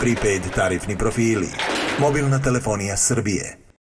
prepaid tarifni profili, mobilna telefonija Srbije –